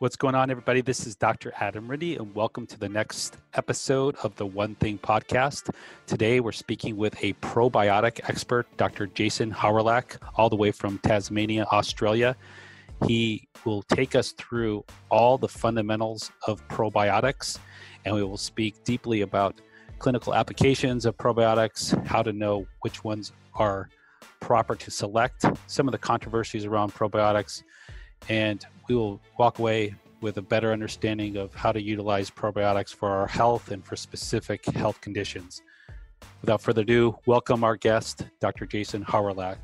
What's going on, everybody? This is Dr. Adam Rinde, and welcome to the next episode of the One Thing podcast. Today, we're speaking with a probiotic expert, Dr. Jason Hawrelak, all the way from Tasmania, Australia. He will take us through all the fundamentals of probiotics, and we will speak deeply about clinical applications of probiotics, how to know which ones are proper to select, some of the controversies around probiotics, and we will walk away with a better understanding of how to utilize probiotics for our health and for specific health conditions. Without further ado, welcome our guest, Dr. Jason Hawrelak.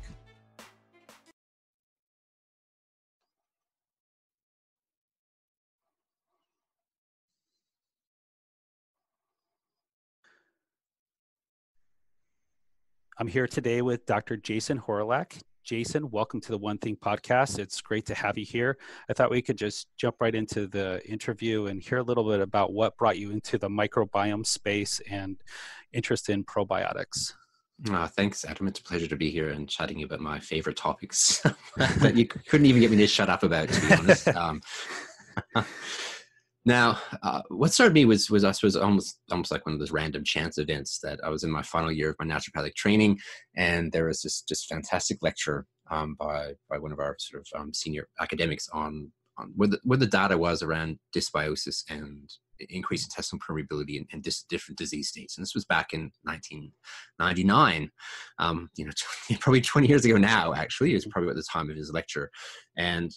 I'm here today with Dr. Jason Hawrelak. Jason, welcome to the One Thing podcast. It's great to have you here. I thought we could just jump right into the interview and hear a little bit about what brought you into the microbiome space and interest in probiotics. Uh, thanks, Adam. It's a pleasure to be here and chatting you about my favorite topics that you couldn't even get me to shut up about, to be honest. Um, Now, uh, what started me was was I suppose almost almost like one of those random chance events that I was in my final year of my naturopathic training, and there was this just fantastic lecture um, by by one of our sort of um, senior academics on on where the, where the data was around dysbiosis and increased intestinal permeability and, and dis, different disease states. And this was back in 1999, um, you know, probably 20 years ago now, actually, is probably at the time of his lecture. And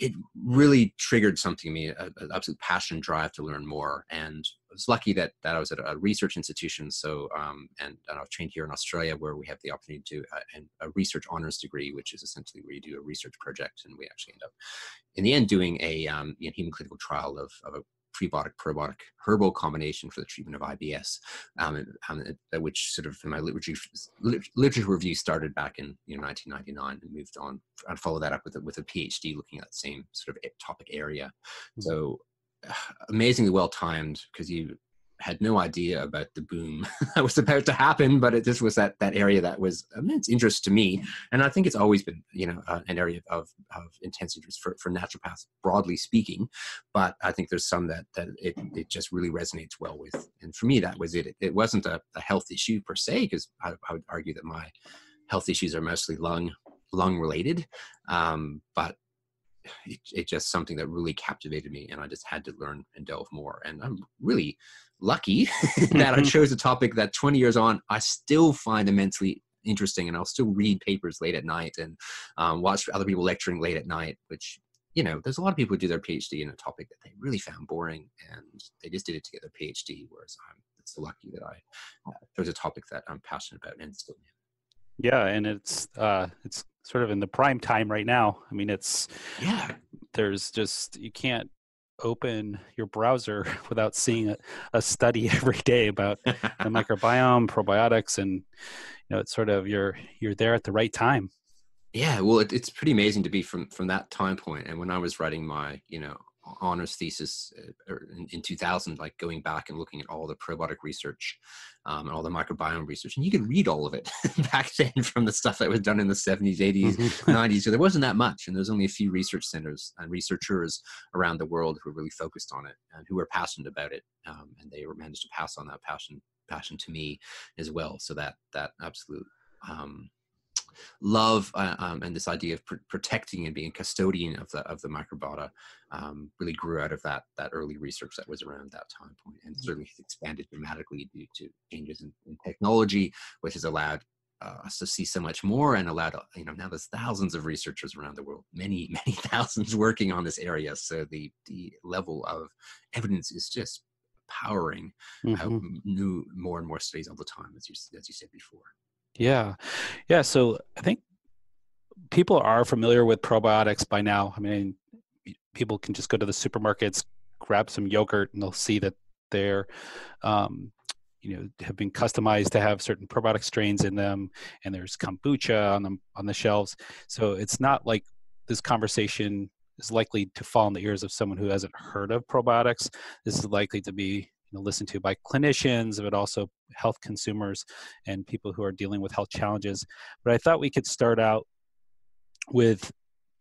it really triggered something in me, an absolute passion drive to learn more. And I was lucky that, that I was at a research institution. So, um, and, and I was trained here in Australia where we have the opportunity to do a, a, research honors degree, which is essentially where you do a research project. And we actually end up in the end doing a um, human clinical trial of, of a prebiotic probiotic herbal combination for the treatment of IBS, um, um, which sort of in my literature literature review started back in you know 1999 and moved on and followed that up with a, with a PhD looking at the same sort of topic area. Mm-hmm. So amazingly well timed because you had no idea about the boom that was about to happen, but it just was that that area that was immense interest to me, and I think it's always been you know uh, an area of, of intense interest for, for naturopaths broadly speaking, but I think there's some that that it, it just really resonates well with, and for me that was it. It, it wasn't a, a, health issue per se, because I, I, would argue that my health issues are mostly lung lung related, um, but it's it just something that really captivated me and i just had to learn and delve more. And i'm really lucky that I mm-hmm. chose a topic that 20 years on I still find immensely interesting, and I'll still read papers late at night and um, watch other people lecturing late at night, which you know, there's a lot of people who do their PhD in a topic that they really found boring, and they just did it to get their PhD. Whereas I'm so lucky that I uh, there's a topic that I'm passionate about and still am. Yeah, and it's uh, it's sort of in the prime time right now. I mean, it's yeah. There's just you can't open your browser without seeing a, a study every day about the microbiome, probiotics, and you know it's sort of you're you're there at the right time. Yeah, well, it, it's pretty amazing to be from from that time point. And when I was writing my you know honors thesis uh, er, in, in 2000 like going back and looking at all the probiotic research um, and all the microbiome research and you could read all of it back then from the stuff that was done in the 70s 80s 90s mm-hmm. so there wasn't that much and there's only a few research centers and researchers around the world who were really focused on it and who were passionate about it um, and they were managed to pass on that passion passion to me as well so that that absolute um, love uh, um, and this idea of pr- protecting and being a custodian of the of the microbiota um, really grew out of that that early research that was around that time point, and certainly has expanded dramatically due to changes in, in technology, which has allowed uh, us to see so much more and allowed uh, you know now there's thousands of researchers around the world many many thousands working on this area. So the the level of evidence is just powering mm-hmm. new more and more studies all the time as you as you said before yeah. Yeah. So I think people are familiar with probiotics by now. I mean, people can just go to the supermarkets, grab some yogurt, and they'll see that they're, um, you know, have been customized to have certain probiotic strains in them, and there's kombucha on them on the shelves. So it's not like this conversation is likely to fall in the ears of someone who hasn't heard of probiotics. This is likely to be you know, listened to by clinicians, but also health consumers and people who are dealing with health challenges. But I thought we could start out with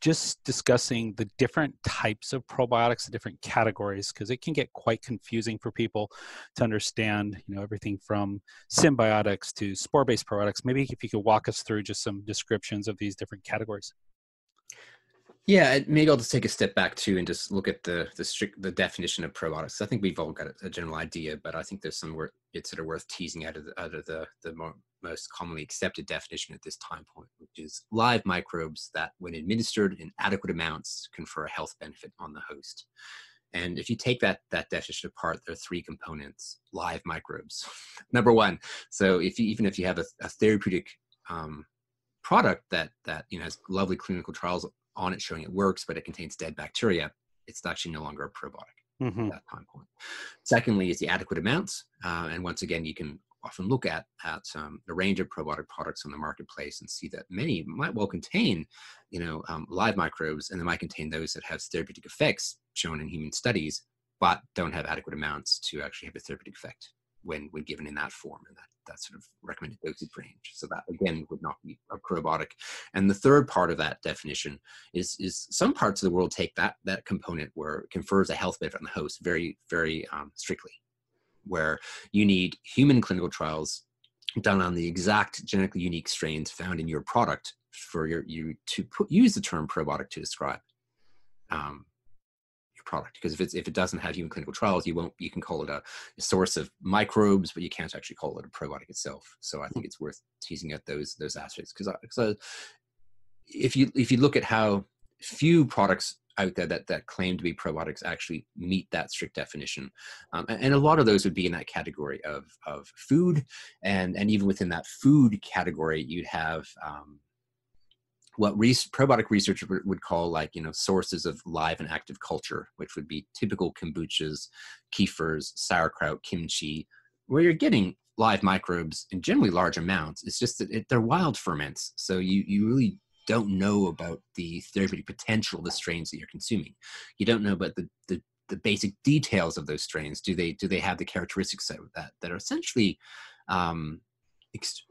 just discussing the different types of probiotics, the different categories, because it can get quite confusing for people to understand, you know, everything from symbiotics to spore-based probiotics. Maybe if you could walk us through just some descriptions of these different categories. Yeah, maybe I'll just take a step back too and just look at the the strict the definition of probiotics. I think we've all got a, general idea, but I think there's some bits that are worth teasing out of the, out of the the more, most commonly accepted definition at this time point, which is live microbes that, when administered in adequate amounts, confer a health benefit on the host. And if you take that that definition apart, there are three components: live microbes. Number one, so if you, even if you have a, a therapeutic um, product that that you know has lovely clinical trials on it showing it works, but it contains dead bacteria, it's actually no longer a probiotic mm-hmm. at that time point. Secondly, is the adequate amounts, uh, and once again, you can often look at at um, a range of probiotic products on the marketplace and see that many might well contain, you know, um, live microbes, and they might contain those that have therapeutic effects shown in human studies, but don't have adequate amounts to actually have a therapeutic effect when when given in that form and that that sort of recommended dosage range. So that again would not be a probiotic. And the third part of that definition is is some parts of the world take that that component where it confers a health benefit on the host very very um, strictly, where you need human clinical trials done on the exact genetically unique strains found in your product for your you to put, use the term probiotic to describe um, product because if it's if it doesn't have human clinical trials you won't you can call it a, a, source of microbes but you can't actually call it a probiotic itself. So i think it's worth teasing out those those aspects because so if you if you look at how few products out there that that claim to be probiotics actually meet that strict definition um, and, and, a lot of those would be in that category of of food and and even within that food category you'd have um, what probiotic research would call like you know sources of live and active culture which would be typical kombuchas kefirs sauerkraut kimchi where you're getting live microbes in generally large amounts. It's just that it, they're wild ferments so you you really don't know about the therapeutic potential of the strains that you're consuming. You don't know about the the, the basic details of those strains. Do they do they have the characteristics that that are essentially um,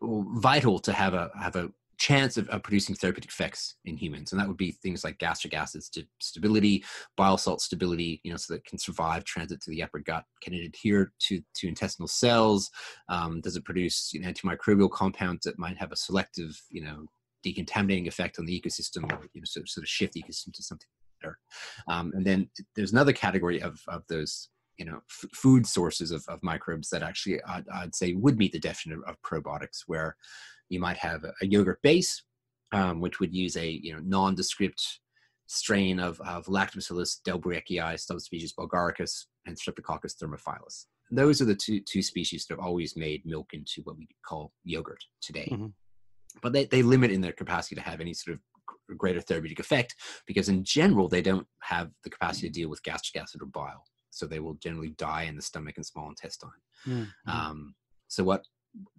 vital to have a have a chance of, of, producing therapeutic effects in humans. And that would be things like gastric acid st- stability, bile salt stability, you know, so that can survive transit to the upper gut. Can it adhere to, to intestinal cells? Um, does it produce you know, antimicrobial compounds that might have a selective, you know, decontaminating effect on the ecosystem or, you know, sort, sort of shift the ecosystem to something better? Um, and then there's another category of, of those you know f- food sources of, of microbes that actually I'd, I'd, say would meet the definition of, of probiotics where you might have a, yogurt base, um, which would use a you know nondescript strain of, of Lactobacillus delbrueckii, subspecies bulgaricus, and Streptococcus thermophilus. Those are the two, two species that have always made milk into what we call yogurt today. Mm-hmm. But they, they limit in their capacity to have any sort of greater therapeutic effect because in general they don't have the capacity to deal with gastric acid or bile so they will generally die in the stomach and small intestine mm-hmm. um, so what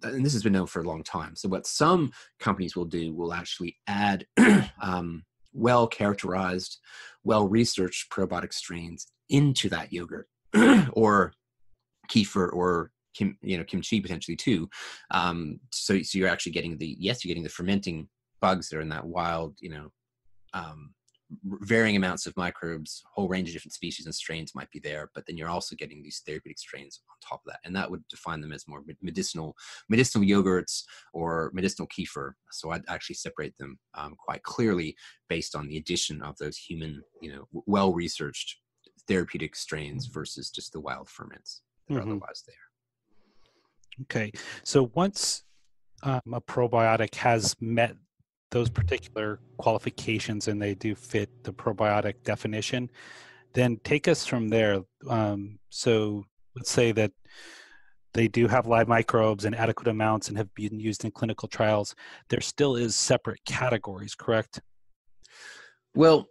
and this has been known for a long time. So what some companies will do will actually add um, well characterized, well researched probiotic strains into that yogurt or kefir or kim, you know kimchi potentially too. Um, so so you're actually getting the yes you're getting the fermenting bugs that are in that wild you know um, varying amounts of microbes, whole range of different species and strains might be there, but then you're also getting these therapeutic strains on top of that, and that would define them as more medicinal, medicinal yogurts or medicinal kefir. So I'd actually separate them um, quite clearly based on the addition of those human, you know, well-researched therapeutic strains versus just the wild ferments that mm-hmm. are otherwise there. Okay, so once um, a probiotic has met those particular qualifications and they do fit the probiotic definition, then take us from there. Um, so let's say that they do have live microbes in adequate amounts and have been used in clinical trials. There still is separate categories, correct? Well,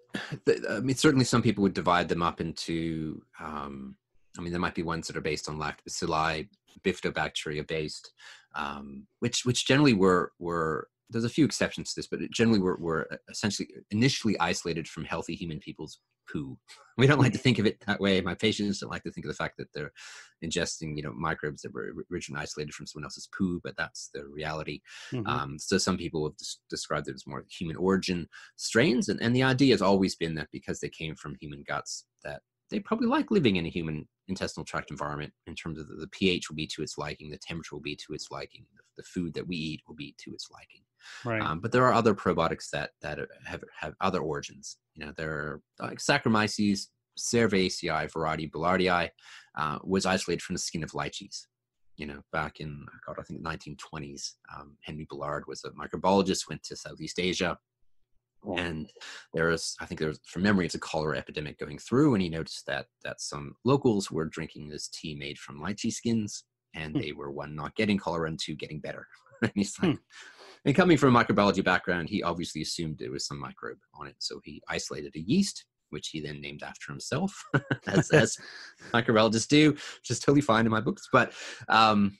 I mean, certainly some people would divide them up into. Um, I mean, there might be ones that are based on lactobacilli, bifidobacteria based, um, which which generally were were there's a few exceptions to this, but generally we're, we're essentially initially isolated from healthy human people's poo. We don't like to think of it that way. My patients don't like to think of the fact that they're ingesting, you know, microbes that were originally isolated from someone else's poo, but that's the reality. Mm-hmm. Um, so some people have des- described it as more human origin strains, and, and the idea has always been that because they came from human guts, that they probably like living in a human intestinal tract environment in terms of the, the pH will be to its liking, the temperature will be to its liking, the, the food that we eat will be to its liking. Right. Um, but there are other probiotics that that have have other origins. You know, there are like Saccharomyces cerevisiae variety boulardii uh, was isolated from the skin of lychees. You know, back in God, I think the 1920s, um, Henry Boulard was a microbiologist, went to Southeast Asia, and there was, I think there was, from memory, it's a cholera epidemic going through, and he noticed that that some locals were drinking this tea made from lychee skins, and hmm. they were one not getting cholera and two getting better. and he's like, hmm. And coming from a microbiology background, he obviously assumed there was some microbe on it. So he isolated a yeast, which he then named after himself, as, as microbiologists do, which is totally fine in my books. But um,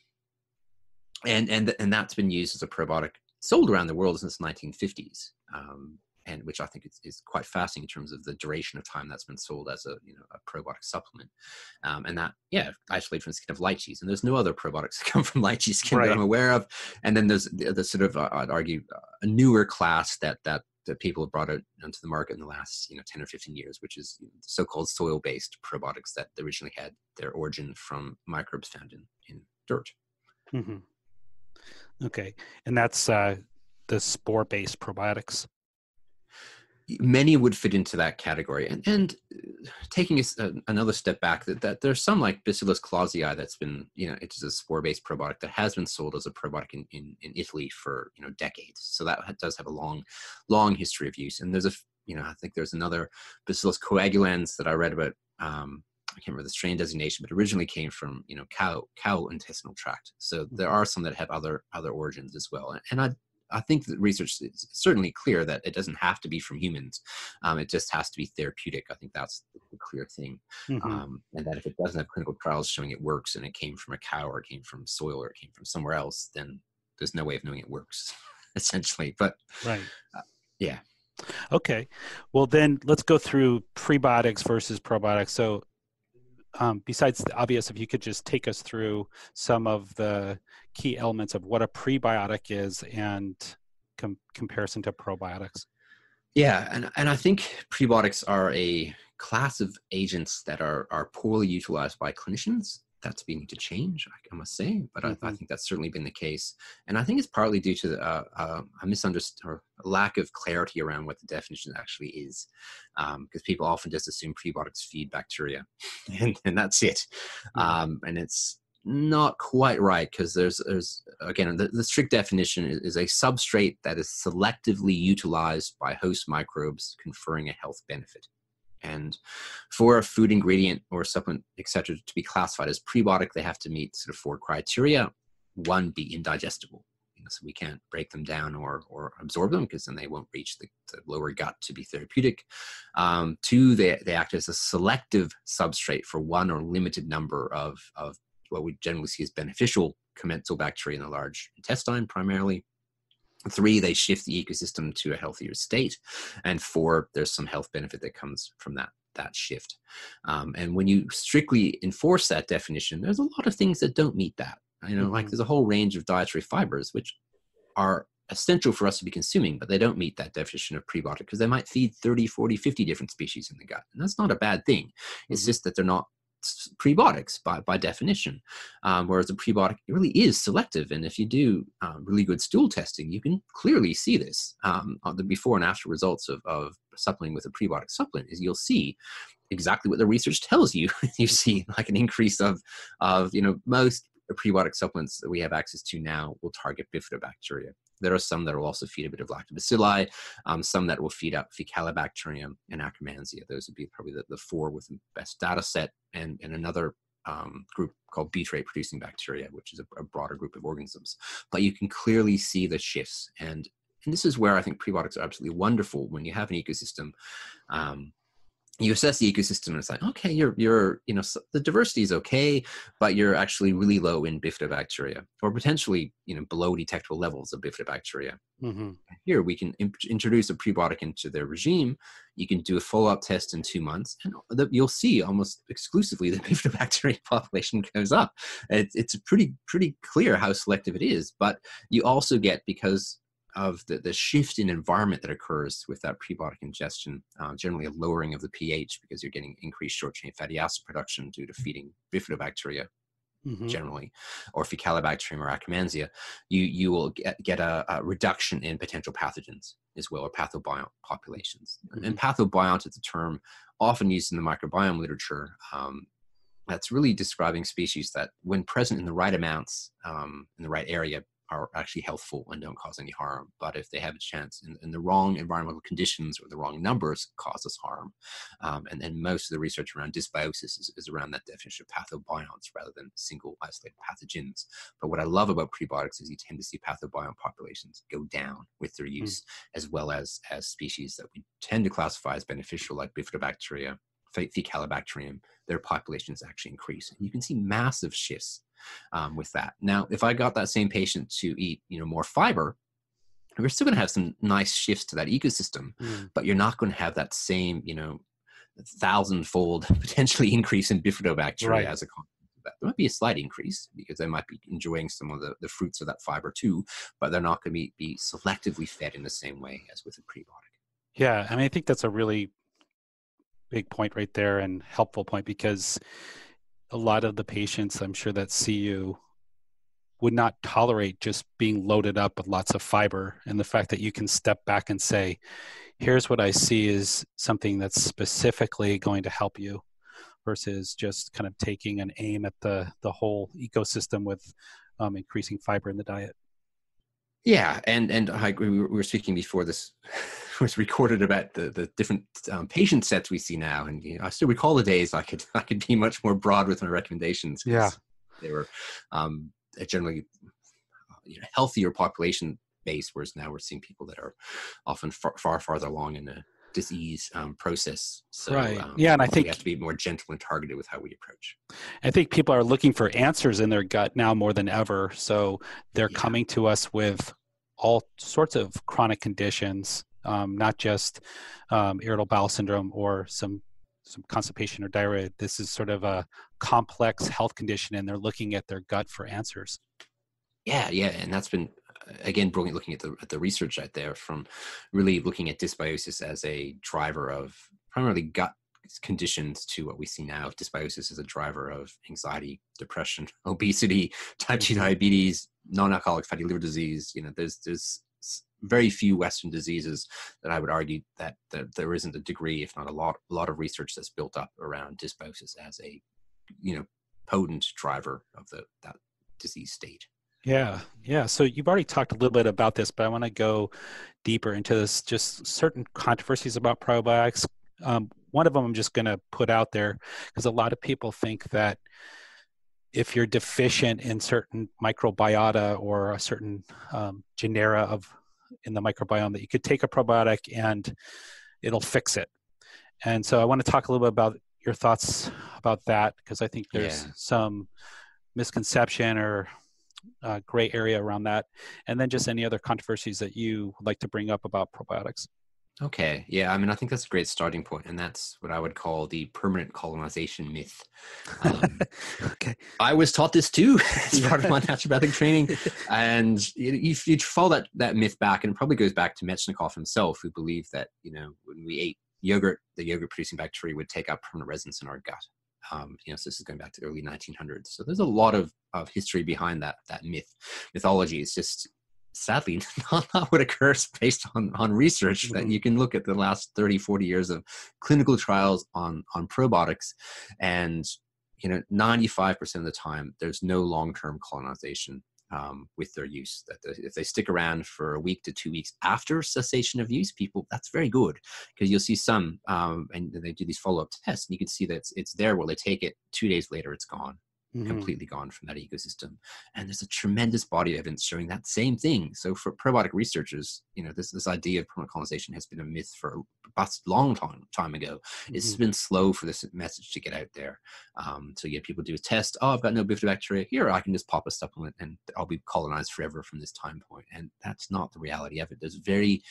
and and and that's been used as a probiotic sold around the world since the 1950s. Um, and which I think is, is quite fascinating in terms of the duration of time that's been sold as a you know a probiotic supplement, um, and that yeah isolated from the skin of lychees, and there's no other probiotics that come from lychee skin right. that I'm aware of, and then there's the, the sort of uh, I'd argue uh, a newer class that that that people have brought out onto the market in the last you know 10 or 15 years which is so-called soil-based probiotics that originally had their origin from microbes found in, in dirt. Mm-hmm. okay. And that's uh, the spore-based probiotics many would fit into that category and, and uh, taking a, uh, another step back that, that there's some like bacillus clausii that's been you know it's a spore-based probiotic that has been sold as a probiotic in, in, in remotely for you know decades so that does have a long long history of use and there's a you know i think there's another bacillus coagulans that i read about um, I can't remember the strain designation, but originally came from you know cow cow intestinal tract. So there mm-hmm. are some that have other other origins as well. And, And I I think the research is certainly clear that it doesn't have to be from humans. Um, it just has to be therapeutic. I think that's the clear thing. Mm-hmm. Um, and that if it doesn't have clinical trials showing it works and it came from a cow or it came from soil or it came from somewhere else, then there's no way of knowing it works, essentially. But right, uh, yeah. Okay, well then let's go through prebiotics versus probiotics. So um, besides the obvious, if you could just take us through some of the key elements of what a prebiotic is and com- comparison to probiotics. Yeah, and, and I think prebiotics are a class of agents that are, are poorly utilized by clinicians that's beginning to change, I, must say. But mm-hmm. I, I, mm-hmm. think that's certainly been the case, and I think it's partly due to uh, uh, a misunderstanding or a lack of clarity around what the definition actually is, because um, people often just assume prebiotics feed bacteria, and, and that's it. Mm-hmm. Um, and it's not quite right because there's there's again the, the strict definition is, is, a substrate that is selectively utilized by host microbes conferring a health benefit and for a food ingredient or supplement, etc., to be classified as prebiotic, they have to meet sort of four criteria. One, be indigestible. So we can't break them down or, or absorb them because then they won't reach the, the lower gut to be therapeutic. Um, two, they, they act as a selective substrate for one or limited number of, of what we generally see as beneficial commensal bacteria in the large intestine primarily. Three, they shift the ecosystem to a healthier state. And four, there's some health benefit that comes from that that shift. Um, and when you strictly enforce that definition, there's a lot of things that don't meet that. You know, mm-hmm. like there's a whole range of dietary fibers which are essential for us to be consuming, but they don't meet that definition of prebiotic because they might feed 30, 40, 50 different species in the gut. And that's not a bad thing. It's mm-hmm. just that they're not prebiotics by, by definition, um, whereas a prebiotic really is selective. And if you do um, really good stool testing, you can clearly see this. Um, the before and after results of, of supplementing with a prebiotic supplement is you'll see exactly what the research tells you. you see like an increase of, of you know, most prebiotic supplements that we have access to now will target bifidobacteria. There are some that will also feed a bit of lactobacilli, um, some that will feed out Faecalibacterium and Akkermansia. Those would be probably the, the four with the best data set, and, and another um, group called butyrate producing bacteria, which is a, a, broader group of organisms. But you can clearly see the shifts. And, and this is where I think prebiotics are absolutely wonderful when you have an ecosystem um, you assess the ecosystem and it's like okay you're you're you know the diversity is okay but you're actually really low in bifidobacteria or potentially you know below detectable levels of bifidobacteria. Mm-hmm. here we can imp- introduce a prebiotic into their regime. You can do a follow-up test in two months and the, you'll see almost exclusively the bifidobacteria population goes up. It's, it's pretty pretty clear how selective it is but you also get because of the, the shift in environment that occurs with that prebiotic ingestion, uh, generally a lowering of the pH because you're getting increased short chain fatty acid production due to feeding bifidobacteria mm-hmm. generally, or Faecalibacterium or Akkermansia, you, you will get, get a, a, reduction in potential pathogens as well, or pathobiont populations. Mm-hmm. And pathobiont is a term often used in the microbiome literature. Um, that's really describing species that, when present in the right amounts um, in the right area, are actually healthful and don't cause any harm. But if they have a chance in, in the wrong environmental conditions or the wrong numbers, causes harm. Um, and then most of the research around dysbiosis is, is around that definition of pathobionts rather than single isolated pathogens. But what I love about prebiotics is you tend to see pathobiont populations go down with their hmm. use, mm. as well as as species that we tend to classify as beneficial, like bifidobacteria, Faecalibacterium, their populations actually increase. You can see massive shifts um, with that. Now, if I got that same patient to eat, you know, more fiber, we're still going to have some nice shifts to that ecosystem, mm. but you're not going to have that same, you know, thousandfold potentially increase in bifidobacteria right. as a consequence of that. There might be a slight increase because they might be enjoying some of the, the fruits of that fiber too, but they're not going to be, be selectively fed in the same way as with a prebiotic. Yeah, I mean, I think that's a really big point right there and helpful point because a lot of the patients I'm sure that see you would not tolerate just being loaded up with lots of fiber and the fact that you can step back and say here's what I see is something that's specifically going to help you versus just kind of taking an aim at the the whole ecosystem with um, increasing fiber in the diet. Yeah, and and I, we were speaking before this was recorded about the the different um, patient sets we see now, and you know, I still recall the days I could I could be much more broad with my recommendations. Yeah, they were um, generally you know, healthier population base, whereas now we're seeing people that are often far far farther along in the disease um, process. So, right. Um, yeah, and I think we have to be more gentle and targeted with how we approach. I think people are looking for answers in their gut now more than ever. So they're yeah. coming to us with all sorts of chronic conditions um, not just um, irritable bowel syndrome or some some constipation or diarrhea. This is sort of a complex health condition, and they're looking at their gut for answers. Yeah, yeah, and that's been again brilliant looking at the at the research out there from really looking at dysbiosis as a driver of primarily gut conditions to what we see now. Dysbiosis is a driver of anxiety, depression, obesity, type 2 mm-hmm. diabetes, non-alcoholic fatty liver disease. You know, there's there's very few Western diseases that I would argue that, that there isn't a degree, if not a lot, a lot of research that's built up around dysbiosis as a, you know, potent driver of the that disease state. Yeah, yeah. So you've already talked a little bit about this, but I want to go deeper into this. Just certain controversies about probiotics. Um, one of them I'm just going to put out there because a lot of people think that if you're deficient in certain microbiota or a certain um, genera of in the microbiome that you could take a probiotic and it'll fix it. And so I want to talk a little bit about your thoughts about that because I think there's yeah. some misconception or uh, gray area around that, and then just any other controversies that you would like to bring up about probiotics. Okay. Yeah. I mean, I think that's a great starting point, and that's what I would call the permanent colonization myth. Um, okay. I was taught this too as part of my naturopathic training, and if you follow that that myth back, and it probably goes back to Metchnikoff himself, who believed that you know when we ate yogurt, the yogurt producing bacteria would take up permanent residence in our gut. Um, you know, so this is going back to the early 1900s. So there's a lot of, of history behind that that myth mythology. It's just sadly not, not what occurs based on, on research mm-hmm. that you can look at the last 30 40 years of clinical trials on on probiotics. And you know 95% of the time there's no long-term colonization um, with their use. That the, if they stick around for a week to two weeks after cessation of use people that's very good. Because you'll see some um, and they do these follow-up tests and you can see that it's, it's there. Where they take it two days later it's gone mm-hmm. completely gone from that ecosystem. And there's a tremendous body of evidence showing that same thing. So for probiotic researchers, you know, this this idea of permanent colonization has been a myth for a long time time ago. Mm-hmm. It's been slow for this message to get out there. Um, so yeah, people do a test. Oh, I've got no bifidobacteria here. I can just pop a supplement and I'll be colonized forever from this time point. And that's not the reality of it. There's very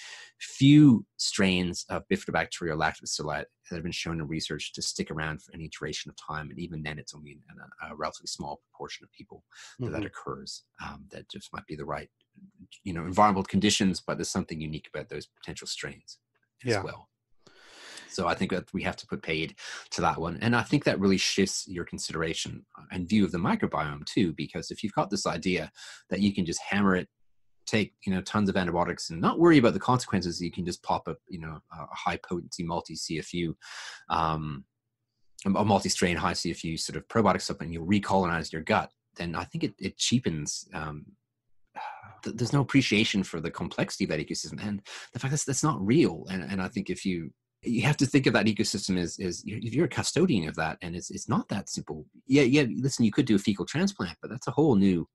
few strains of bifidobacteria or lactobacilli that have been shown in research to stick around for any duration of time. And even then, it's only in a, a relatively small proportion of people that mm-hmm. that occurs. Um, that just might be the right, you know, environmental conditions, but there's something unique about those potential strains as yeah. well. So I think that we have to put paid to that one. And I think that really shifts your consideration and view of the microbiome too, because if you've got this idea that you can just hammer it take you know tons of antibiotics and not worry about the consequences. You can just pop up you know a high potency multi cfu um, a multi-strain high cfu sort of probiotic supplement you'll recolonize your gut then i think it, it cheapens um, th- there's no appreciation for the complexity of that ecosystem and the fact that that's not real and, and i think if you you have to think of that ecosystem as, as if you're a custodian of that and it's, it's not that simple. Yeah yeah listen you could do a fecal transplant but that's a whole new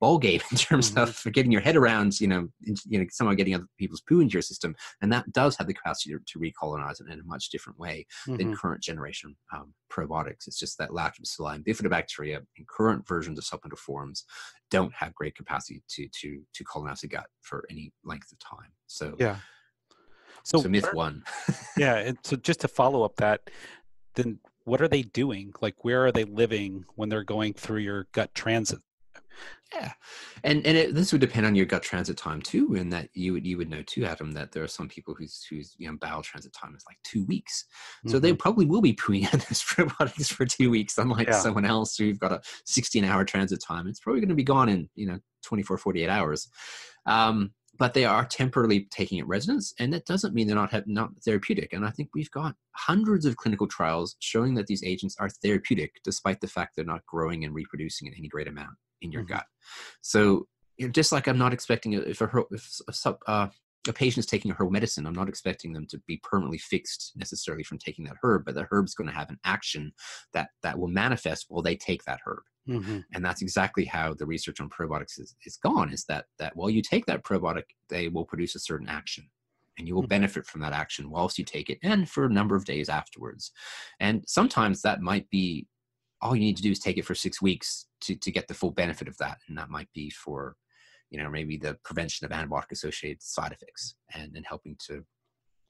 ball game in terms mm-hmm. of getting your head around you know you know somehow getting other people's poo into your system and that does have the capacity to, to recolonize it in a much different way mm-hmm. than current generation um, probiotics it's just that lactobacilli and bifidobacteria in current versions of supplemental forms don't have great capacity to to to colonize the gut for any length of time so yeah so, so myth one. yeah, and so just to follow up that, then what are they doing? Like, where are they living when they're going through your gut transit? Yeah, and and it, this would depend on your gut transit time too, and that you would you would know too, Adam, that there are some people whose whose you know bowel transit time is like two weeks, so mm-hmm. they probably will be pooing out those probiotics for two weeks, unlike yeah. someone else who've got a 16 hour transit time. It's probably going to be gone in you know 24, 48 hours. Um, but they are temporarily taking it residence, and that doesn't mean they're not have, not therapeutic. And I think we've got hundreds of clinical trials showing that these agents are therapeutic, despite the fact they're not growing and reproducing in any great amount in your mm-hmm. gut. So, you know, just like I'm not expecting if a if a, uh, a patient is taking a herb medicine, I'm not expecting them to be permanently fixed necessarily from taking that herb, but the herb's going to have an action that that will manifest while they take that herb. Mm-hmm. And that's exactly how the research on probiotics is, is gone is that, that while you take that probiotic, they will produce a certain action and you will mm-hmm. benefit from that action whilst you take it and for a number of days afterwards. And sometimes that might be all you need to do is take it for six weeks to, to get the full benefit of that. And that might be for, you know, maybe the prevention of antibiotic associated side effects and, and helping to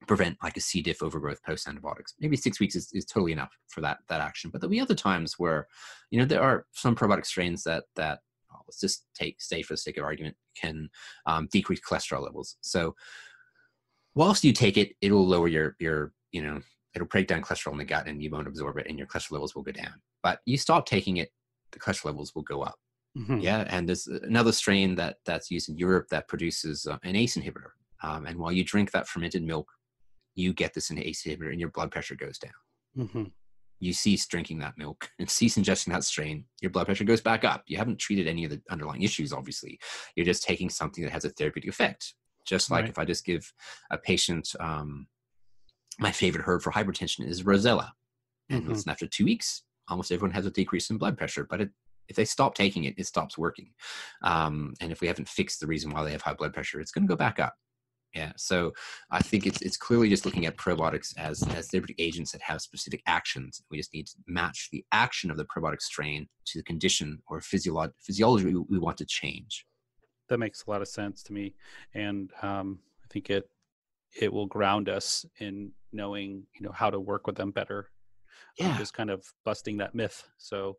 prevent like a C. diff overgrowth post antibiotics. Maybe six weeks is, is totally enough for that that action. But there'll be other times where, you know, there are some probiotic strains that that let's just take say for the sake of argument can um, decrease cholesterol levels. So whilst you take it, it'll lower your your you know it'll break down cholesterol in the gut and you won't absorb it and your cholesterol levels will go down. But you stop taking it, the cholesterol levels will go up. Mm-hmm. Yeah, and there's another strain that that's used in Europe that produces uh, an ACE inhibitor. Um, and while you drink that fermented milk you get this in ACE inhibitor and your blood pressure goes down. Mm-hmm. You cease drinking that milk and cease ingesting that strain, your blood pressure goes back up. You haven't treated any of the underlying issues, obviously. You're just taking something that has a therapeutic effect. Just like right. if I just give a patient, um, my favorite herb for hypertension is Rosella. And mm-hmm. after two weeks, almost everyone has a decrease in blood pressure, but it, if they stop taking it, it stops working. Um, and if we haven't fixed the reason why they have high blood pressure, it's going to go back up. Yeah, so I think it's it's clearly just looking at probiotics as as therapeutic agents that have specific actions. We just need to match the action of the probiotic strain to the condition or physiolo- physiology we, we want to change. That makes a lot of sense to me, and um, I think it it will ground us in knowing you know how to work with them better yeah. just kind of busting that myth. So,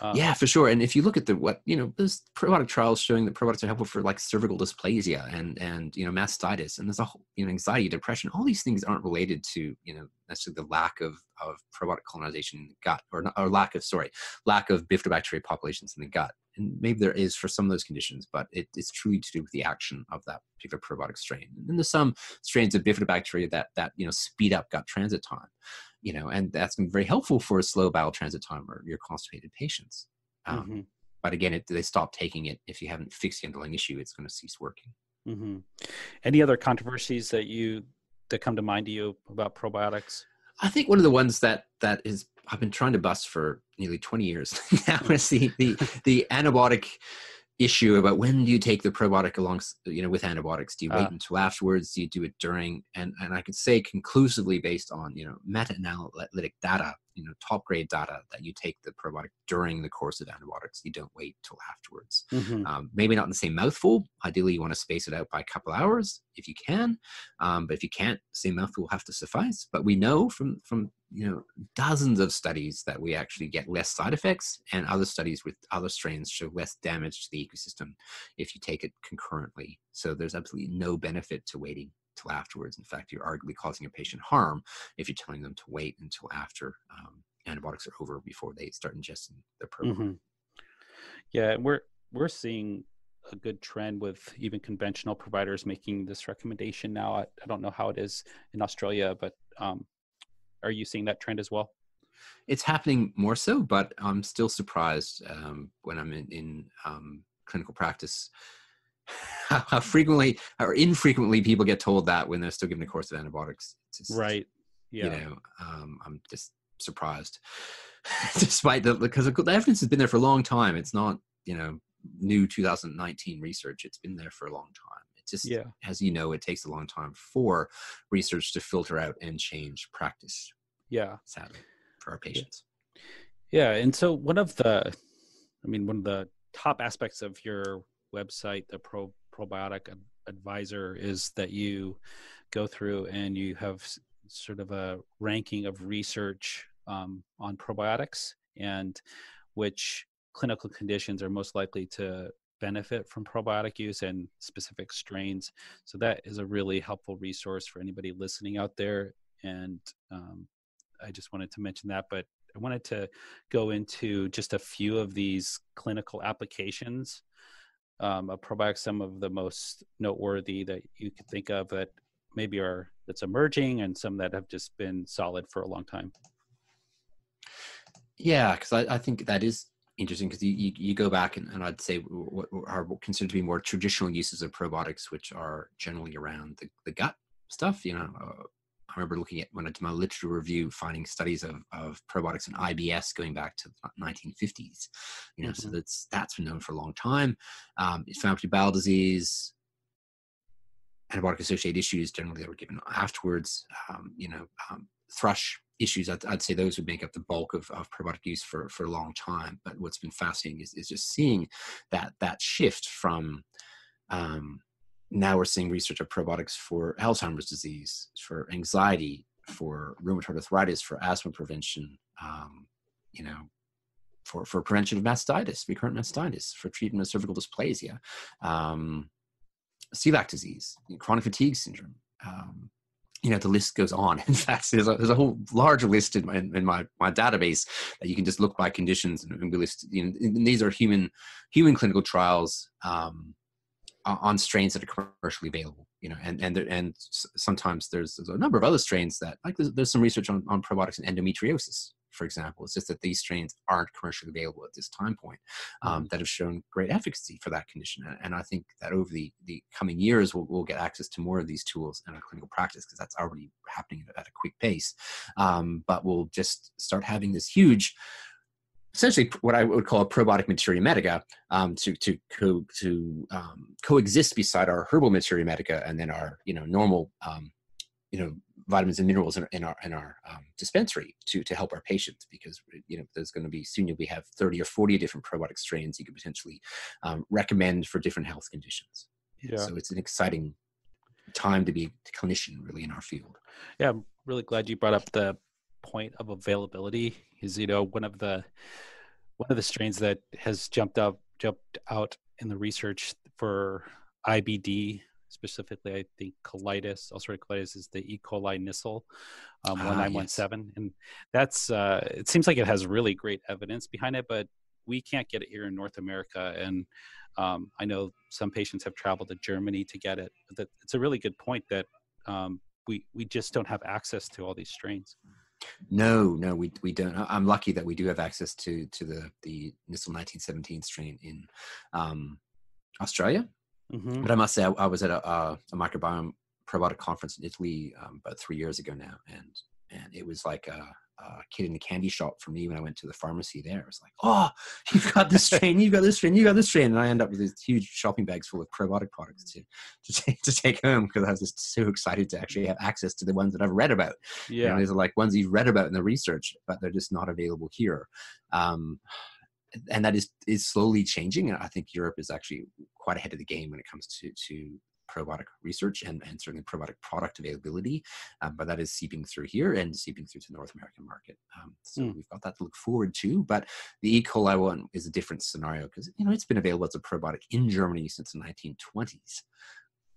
um, yeah, for sure. And if you look at the what you know, there's probiotic trials showing that probiotics are helpful for like cervical dysplasia and and you know mastitis, and there's a whole you know anxiety, depression. All these things aren't related to you know necessarily the lack of of probiotic colonization in the gut, or not, or lack of sorry, lack of bifidobacteria populations in the gut. And maybe there is for some of those conditions, but it, it's truly to do with the action of that particular probiotic strain. And then there's some strains of bifidobacteria that that you know speed up gut transit time you know, and that's been very helpful for a slow bowel transit time or your constipated patients. Um, mm-hmm. But again, it, they stop taking it if you haven't fixed the underlying issue. It's going to cease working. Mm-hmm. Any other controversies that you that come to mind to you about probiotics? I think one of the ones that that is I've been trying to bust for nearly 20 years now is the, the, the antibiotic issue about when do you take the probiotic along, you know, with antibiotics? Do you wait uh, until afterwards? Do you do it during? And and I can say conclusively based on you know meta-analytic data you know top grade data that you take the probiotic during the course of antibiotics you don't wait till afterwards. Mm-hmm. um, maybe not in the same mouthful. Ideally you want to space it out by a couple hours if you can. Um, but if you can't same mouthful will have to suffice. But we know from from you know dozens of studies that we actually get less side effects and other studies with other strains show less damage to the ecosystem if you take it concurrently. So there's absolutely no benefit to waiting till afterwards. In fact, you're arguably causing a patient harm if you're telling them to wait until after um, antibiotics are over before they start ingesting the program. Mm-hmm. Yeah, we're we're seeing a good trend with even conventional providers making this recommendation now. I, I don't know how it is in Australia, but um, are you seeing that trend as well? It's happening more so, but I'm still surprised um, when I'm in, in um, clinical practice how, frequently or infrequently people get told that when they're still given a course of antibiotics. Just, right. Yeah. You know, um, I'm just surprised, despite the because the evidence has been there for a long time. It's not you know new 2019 research. It's been there for a long time. It just, yeah. as you know, it takes a long time for research to filter out and change practice. Yeah. Sadly, for our patients. Yeah. And so one of the, I mean, one of the top aspects of your website, the Pro Probiotic Advisor, is that you go through and you have sort of a ranking of research um, on probiotics and which clinical conditions are most likely to benefit from probiotic use and specific strains. So that is a really helpful resource for anybody listening out there. And um, I just wanted to mention that, but I wanted to go into just a few of these clinical applications um, of probiotics, some of the most noteworthy that you can think of that maybe are that's emerging, and some that have just been solid for a long time. Yeah, because I, I, think that is interesting because you, you, you, go back and, and, I'd say what are considered to be more traditional uses of probiotics, which are generally around the, the gut stuff. You know, uh, I remember looking at when I did my literature review, finding studies of, of probiotics and IBS going back to the 1950s. You know, mm-hmm. so that's that's been known for a long time. Um, inflammatory bowel disease, antibiotic associated issues generally that were given afterwards. Um, you know, um, thrush issues. I'd, I'd, say those would make up the bulk of, of probiotic use for for a long time. But what's been fascinating is, is just seeing that that shift from um, now we're seeing research of probiotics for Alzheimer's disease, for anxiety, for rheumatoid arthritis, for asthma prevention, um, you know, for, for prevention of mastitis, recurrent mastitis, for treatment of cervical dysplasia, um, celiac disease, chronic fatigue syndrome. Um, you know, the list goes on. In fact, there's a, there's a whole large list in my, in my, my database that you can just look by conditions and, and we list, you know, and these are human, human clinical trials, um, on strains that are commercially available you know and and there, and sometimes there's, there's, a number of other strains that like there's, there's some research on, on probiotics and endometriosis for example. It's just that these strains aren't commercially available at this time point um, that have shown great efficacy for that condition and, and i think that over the the coming years we'll, we'll get access to more of these tools in our clinical practice because that's already happening at a quick pace. Um, but we'll just start having this huge essentially what I would call a probiotic materia medica um, to to co- to um, coexist beside our herbal materia medica and then our you know normal um, you know vitamins and minerals in, in our in our um, dispensary to to help our patients because you know there's going to be soon you'll be have 30 or 40 different probiotic strains you could potentially um, recommend for different health conditions. Yeah. So it's an exciting time to be a clinician really in our field. Yeah, I'm really glad you brought up the point of availability is you know one of the one of the strains that has jumped up jumped out in the research for IBD specifically I think colitis ulcerative colitis is the E. coli Nissle um, 1917 ah, yes. and that's uh, it seems like it has really great evidence behind it but we can't get it here in North America and um, I know some patients have traveled to Germany to get it but it's a really good point that um, we we just don't have access to all these strains. No, no, we we don't. I'm lucky that we do have access to to the the Nissle 1917 strain in um, Australia. Mm-hmm. But I must say, I, I was at a, a, a, microbiome probiotic conference in Italy um, about three years ago now, and and it was like a uh, kid in the candy shop for me when I went to the pharmacy there. It was like, oh, you've got this strain, you've got this strain, you've got this strain. And I end up with these huge shopping bags full of probiotic products to, to, take, to take home because I was just so excited to actually have access to the ones that I've read about. Yeah. You know, these are like ones you've read about in the research, but they're just not available here. Um, and that is is slowly changing. And I think Europe is actually quite ahead of the game when it comes to to probiotic research and, and certainly probiotic product availability. Um, but that is seeping through here and seeping through to the North American market. Um, so mm. we've got that to look forward to. But the E. coli one is a different scenario because you know it's been available as a probiotic in Germany since the 1920s.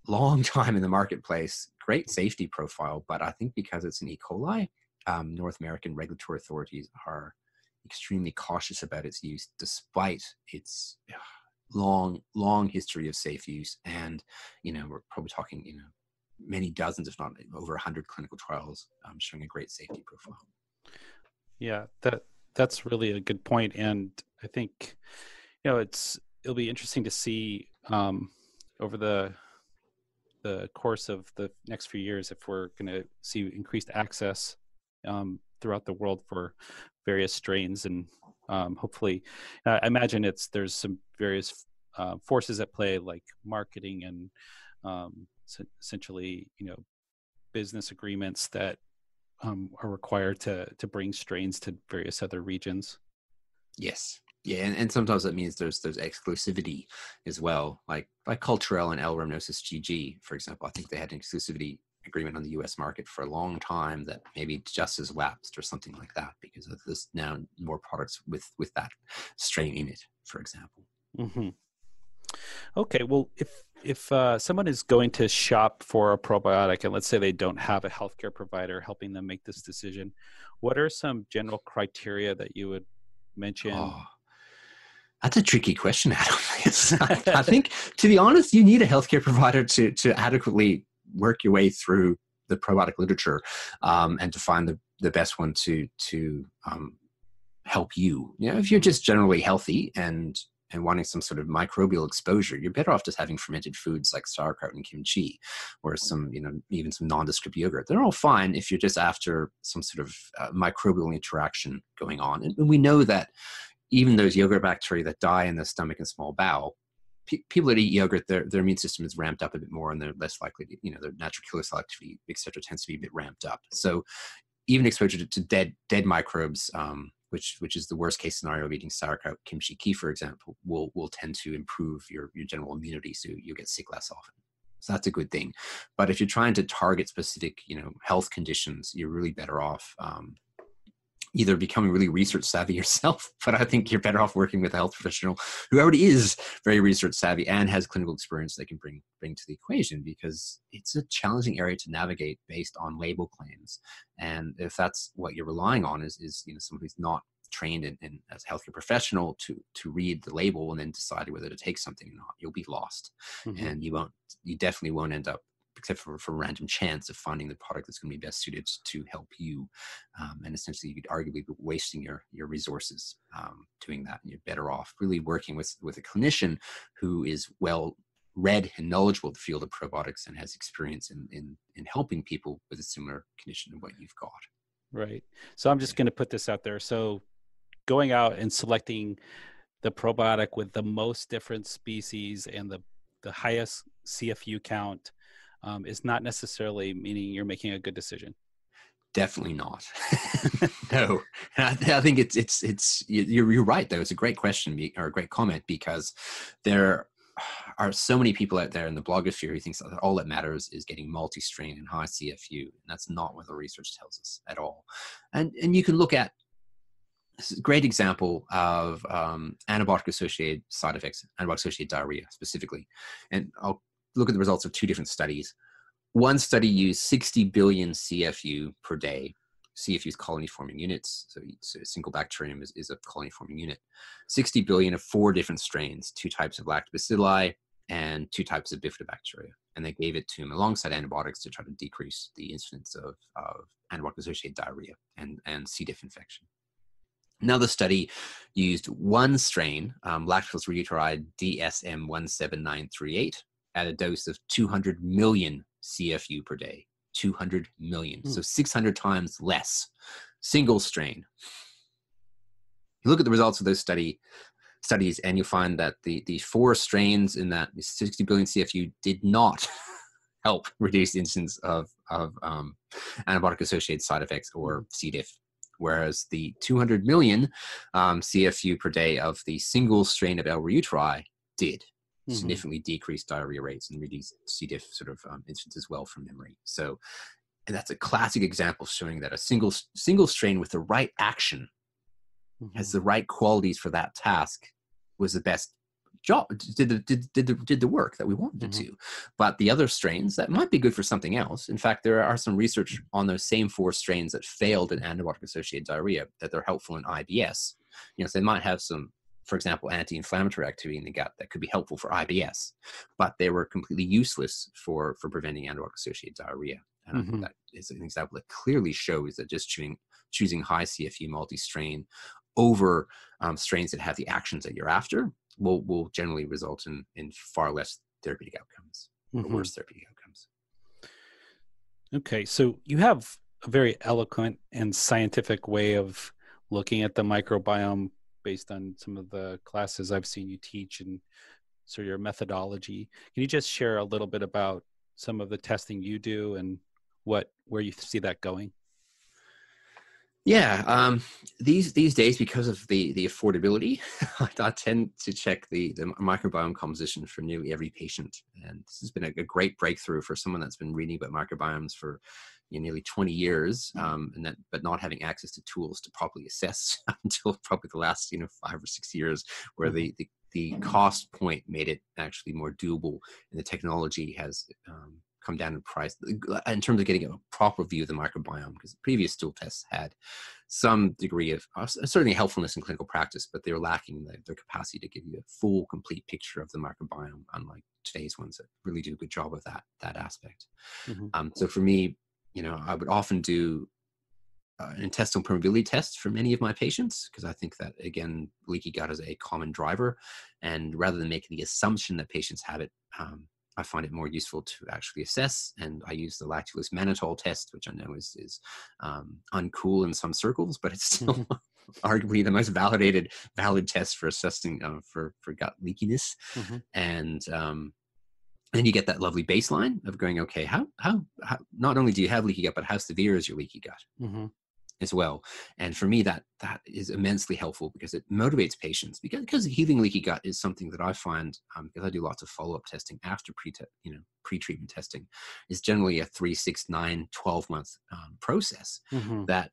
Long time in the marketplace, great safety profile, but I think because it's an E. coli, um, North American regulatory authorities are extremely cautious about its use, despite its long, long history of safe use. And, you know, we're probably talking, you know, many dozens, if not over 100 clinical trials um, showing a great safety profile. Yeah, that that's really a good point, and I think you know it's it'll be interesting to see um, over the the course of the next few years if we're going to see increased access um, throughout the world for various strains and um, hopefully i imagine it's there's some various uh, forces at play like marketing and um, essentially you know business agreements that um, are required to to bring strains to various other regions. Yes. Yeah and, and sometimes that means there's there's exclusivity as well like like culturelle and l rhamnosus gg for example i think they had an exclusivity agreement on the U.S. market for a long time that maybe just as lapsed or something like that because of this now more products with with that strain in it, for example. Mm-hmm. Okay, well, if if uh, someone is going to shop for a probiotic and let's say they don't have a healthcare provider helping them make this decision, what are some general criteria that you would mention? Oh, that's a tricky question, Adam. I think, to be honest, you need a healthcare provider to to adequately work your way through the probiotic literature um, and to find the, the best one to to um, help you. You know, if you're just generally healthy and and wanting some sort of microbial exposure, you're better off just having fermented foods like sauerkraut and kimchi, or some, you know, even some nondescript yogurt. They're all fine if you're just after some sort of uh, microbial interaction going on. And we know that even those yogurt bacteria that die in the stomach and small bowel people that eat yogurt, their, their immune system is ramped up a bit more and they're less likely to, you know, their natural killer cell activity, et cetera, tends to be a bit ramped up. So even exposure to, to dead, dead microbes, um, which, which is the worst case scenario of eating sauerkraut, kimchi, key, for example, will, will tend to improve your, your general immunity. So you'll get sick less often. So that's a good thing. But if you're trying to target specific, you know, health conditions, you're really better off um, either becoming really research savvy yourself, but I think you're better off working with a health professional who already is very research savvy and has clinical experience they can bring bring to the equation because it's a challenging area to navigate based on label claims. And if that's what you're relying on is is you know someone who's not trained in, in, as a healthcare professional to to read the label and then decide whether to take something or not, you'll be lost, mm-hmm. and you won't. You definitely won't end up except for, for random chance of finding the product that's going to be best suited to help you. Um, and essentially, you could arguably be wasting your your resources um, doing that. And you're better off really working with with a clinician who is well read and knowledgeable of the field of probiotics and has experience in in, in helping people with a similar condition to what you've got. Right. So I'm just going to put this out there. So going out and selecting the probiotic with the most different species and the the highest CFU count um, is not necessarily meaning you're making a good decision. Definitely not. no, I, I, think it's it's it's you're you're right though. It's a great question or a great comment because there are so many people out there in the blogosphere who thinks that all that matters is getting multi-strain and high CFU, and that's not what the research tells us at all. And and you can look at this great example of um, antibiotic-associated side effects, antibiotic-associated diarrhea specifically, and I'll look at the results of two different studies. One study used 60 billion CFU per day. CFU is colony forming units. So, so a single bacterium is, is a colony forming unit. 60 billion of four different strains, two types of lactobacilli and two types of bifidobacteria. And they gave it to him alongside antibiotics to try to decrease the incidence of, of antibiotic associated diarrhea and, and C. diff infection. Another study used one strain, um, lactobacillus reuteri DSM 17938, at a dose of 200 million CFU per day. 200 million. Mm. So 600 times less single strain. You look at the results of those study studies, and you find that the the four strains in that 60 billion CFU did not help reduce the incidence of of um, antibiotic associated side effects or C. diff. Whereas the 200 million um, CFU per day of the single strain of L. reuteri did mm-hmm. significantly decreased diarrhea rates and reduce C. diff sort of um, incidence as well from memory. So, and that's a classic example showing that a single single strain with the right action mm-hmm. has the right qualities for that task was the best job did the did, did the did the work that we wanted mm-hmm. to but the other strains that might be good for something else in fact there are some research mm-hmm. on those same four strains that failed in antibiotic associated diarrhea that they're helpful in ibs you know so they might have some for example anti-inflammatory activity in the gut that could be helpful for ibs but they were completely useless for for preventing antibiotic associated diarrhea and mm-hmm. I think mm-hmm. that is an example that clearly shows that just choosing choosing high CFU multi-strain over um, strains that have the actions that you're after will will generally result in in far less therapeutic outcomes mm-hmm. or worse therapeutic outcomes. Okay, so you have a very eloquent and scientific way of looking at the microbiome based on some of the classes I've seen you teach and so your methodology. Can you just share a little bit about some of the testing you do and what where you see that going? Yeah, um, these these days because of the the affordability, I tend to check the the microbiome composition for nearly every patient, and this has been a, a great breakthrough for someone that's been reading about microbiomes for you know, nearly 20 years, mm. um, and that but not having access to tools to properly assess until probably the last you know five or six years, where mm-hmm. the the the cost point made it actually more doable, and the technology has um, come down in price in terms of getting a proper view of the microbiome because previous stool tests had some degree of uh, certainly helpfulness in clinical practice but they were lacking the, their capacity to give you a full complete picture of the microbiome unlike today's ones that really do a good job of that that aspect mm-hmm. um, so for me you know i would often do uh, an intestinal permeability test for many of my patients because I think that again leaky gut is a common driver, and rather than making the assumption that patients have it, um, I find it more useful to actually assess. And I use the lactulose mannitol test, which I know is, is um, uncool in some circles, but it's still mm-hmm. arguably the most validated, valid test for assessing uh, for, for gut leakiness. Mm-hmm. And um, then you get that lovely baseline of going, okay, how, how, how, not only do you have leaky gut, but how severe is your leaky gut? Mm-hmm as well. And for me, that that is immensely helpful because it motivates patients. Because, because healing leaky gut is something that I find um, because I do lots of follow up testing after pre you know pre treatment testing is generally a three, six, nine, 12 month um, process mm-hmm. that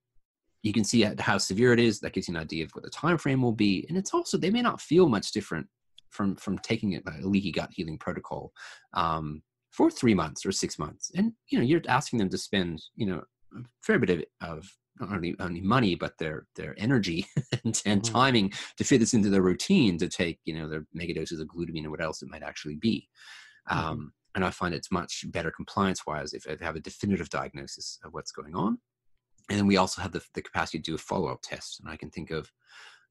you can see how severe it is. That gives you an idea of what the time frame will be, and it's also they may not feel much different from from taking a leaky gut healing protocol. Um, for three months or six months and you know you're asking them to spend you know a fair bit of, of not only, only money but their their energy and, and mm-hmm. timing to fit this into their routine to take you know their mega doses of glutamine or what else it might actually be mm-hmm. um, and i find it's much better compliance wise if i have a definitive diagnosis of what's going on and then we also have the, the capacity to do a follow-up test and i can think of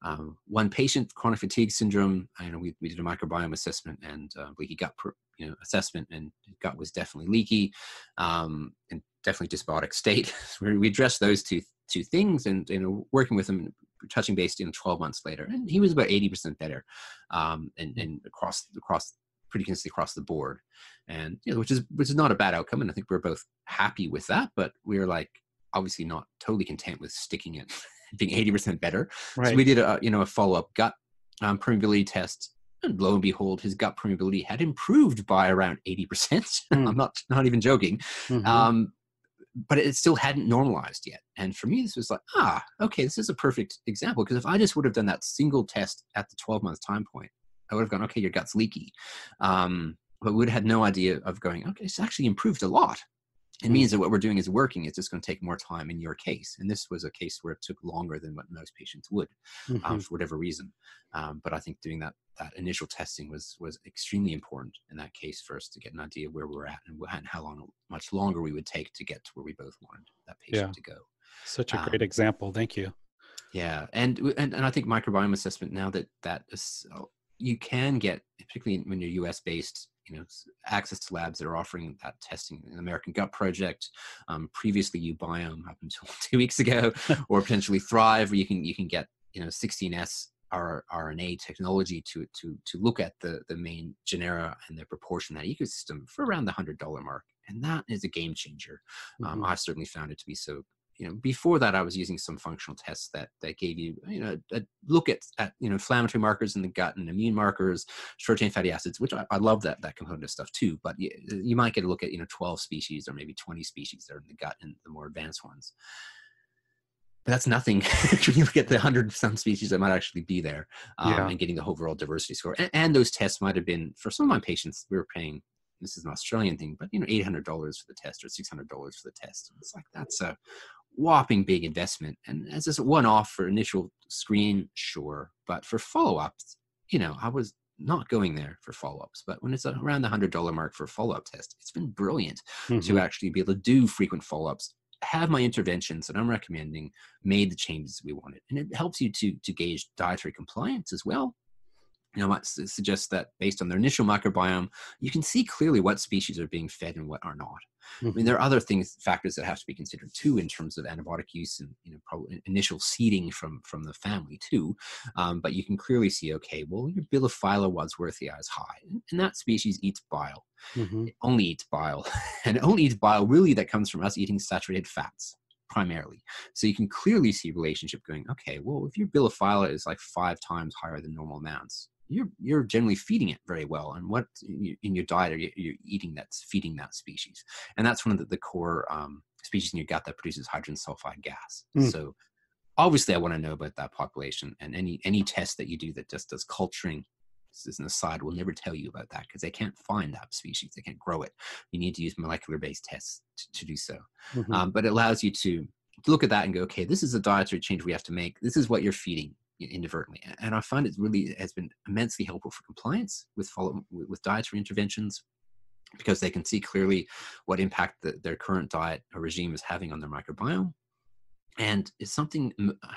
um, one patient chronic fatigue syndrome we, we did a microbiome assessment and uh, leaky gut you know assessment and gut was definitely leaky um, and definitely dysbiotic state. We addressed those two two things and you know working with him touching base you know 12 months later. And he was about 80% better um, and, and across across pretty consistently across the board. And you know which is which is not a bad outcome and i think we're both happy with that but we're like obviously not totally content with sticking it being 80% better right. so we did a you know a follow-up gut um, permeability test and lo and behold his gut permeability had improved by around 80% mm. i'm not not even joking mm-hmm. um, but it still hadn't normalized yet. And for me, this was like, ah, okay, this is a perfect example. Because if I just would have done that single test at the 12 month time point, I would have gone, okay, your gut's leaky. Um, but we would have had no idea of going, okay, it's actually improved a lot it means that what we're doing is working. It's just going to take more time in your case. And this was a case where it took longer than what most patients would, um, mm-hmm. um, for whatever reason. Um, but I think doing that that initial testing was was extremely important in that case for us to get an idea where we're at and, and how long much longer we would take to get to where we both wanted that patient yeah. to go. Such a great um, example. Thank you. Yeah, and, and and I think microbiome assessment now that that is, you can get particularly when you're U.S. based you know access to labs that are offering that testing. The American Gut Project, um, previously uBiome up until two weeks ago, or potentially Thryve, where you can you can get you know 16s R, RNA technology to to to look at the the main genera and the proportion that ecosystem for around the hundred dollar mark, and that is a game changer. Um, mm-hmm. Um, I've certainly found it to be so you know before that i was using some functional tests that that gave you you know a look at, at you know inflammatory markers in the gut and immune markers short chain fatty acids which I, I, love that that component of stuff too but you, you might get a look at you know 12 species or maybe 20 species that are in the gut and the more advanced ones but that's nothing when you look at the 100 some species that might actually be there um, yeah. and getting the overall diversity score and, and those tests might have been for some of my patients we were paying this is an Australian thing, but you know, eight hundred dollars for the test or six hundred dollars for the test. It's like that's a whopping big investment. And as a one off for initial screen, sure. But for follow ups, you know, I was not going there for follow ups. But when it's around the $100 mark for a follow up test, it's been brilliant mm-hmm. to actually be able to do frequent follow ups. Have my interventions that I'm recommending made the changes we wanted, and it helps you to to gauge dietary compliance as well you know, might suggest that based on their initial microbiome, you can see clearly what species are being fed and what are not. Mm-hmm. I mean, mm-hmm. there are other things, factors that have to be considered too in terms of antibiotic use and you know, probably initial seeding from from the family too. Um, but you can clearly see, okay, well, your Bilophila wadsworthia is high, and that species eats bile. Mm-hmm. It only eats bile, and it only eats bile really that comes from us eating saturated fats primarily. So you can clearly see relationship going, okay, well, if your Bilophila is like five times higher than normal amounts, you're you're generally feeding it very well and what in your diet are you, you're eating that's feeding that species and that's one of the, the core um, species in your gut that produces hydrogen sulfide gas mm. so obviously i want to know about that population and any any test that you do that just does culturing as an aside will never tell you about that because they can't find that species they can't grow it you need to use molecular based tests to, to do so mm-hmm. um, but it allows you to look at that and go okay this is a dietary change we have to make this is what you're feeding inadvertently. And I find it really has been immensely helpful for compliance with follow with dietary interventions because they can see clearly what impact the, their current diet or regime is having on their microbiome. And it's something, uh,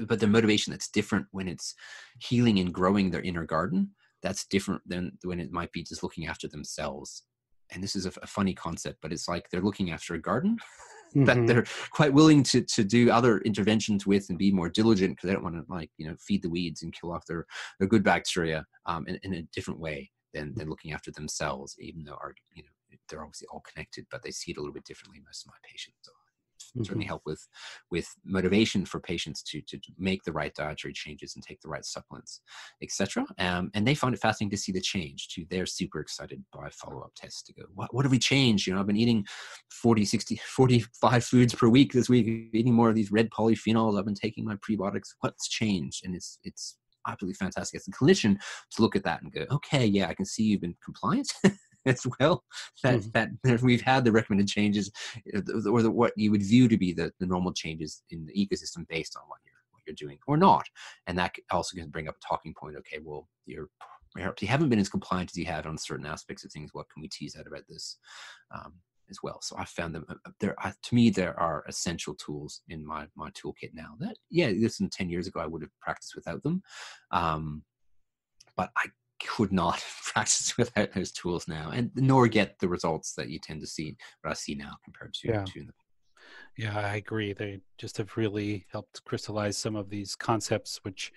but their motivation that's different when it's healing and growing their inner garden. That's different than when it might be just looking after themselves. And this is a, a funny concept, but it's like they're looking after a garden mm-hmm. that they're quite willing to to do other interventions with and be more diligent because they don't want to like you know feed the weeds and kill off their their good bacteria um, in, in a different way than than looking after themselves even though our you know they're obviously all connected but they see it a little bit differently most of my patients so mm-hmm. certainly help with with motivation for patients to to make the right dietary changes and take the right supplements etc um, and they find it fascinating to see the change too they're super excited by follow-up tests to go what, what have we changed? You know i've been eating 40 60 45 foods per week this week eating more of these red polyphenols. I've been taking my prebiotics. What's changed? And it's it's absolutely fantastic. As a clinician to look at that and go okay yeah i can see you've been compliant as well that mm-hmm. that we've had the recommended changes uh, or the, what you would view to be the, the normal changes in the ecosystem based on what you're what you're doing or not. And that also can bring up a talking point okay well you're you haven't been as compliant as you have on certain aspects of things. What can we tease out about this um, as well? So i found them uh, uh, there to me there are essential tools in my my toolkit now that yeah listen 10 years ago i would have practiced without them um, but i could not practice without those tools now, and nor get the results that you tend to see, what I see now compared to, yeah. to the yeah, I agree. They just have really helped crystallize some of these concepts, which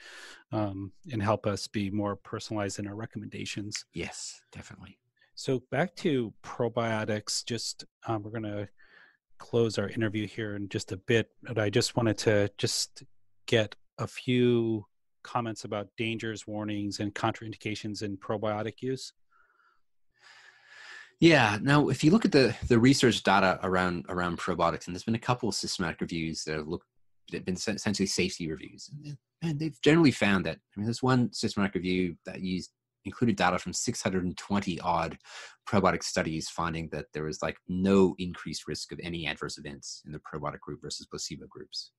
um, and help us be more personalized in our recommendations. Yes, definitely. So back to probiotics. Just um, we're going to close our interview here in just a bit, but I just wanted to just get a few comments about dangers, warnings, and contraindications in probiotic use? Yeah. Now, if you look at the the research data around around probiotics, and there's been a couple of systematic reviews that have looked that have been essentially safety reviews, and they've generally found that. I mean, there's one systematic review that used included data from 620 odd probiotic studies finding that there was like no increased risk of any adverse events in the probiotic group versus placebo groups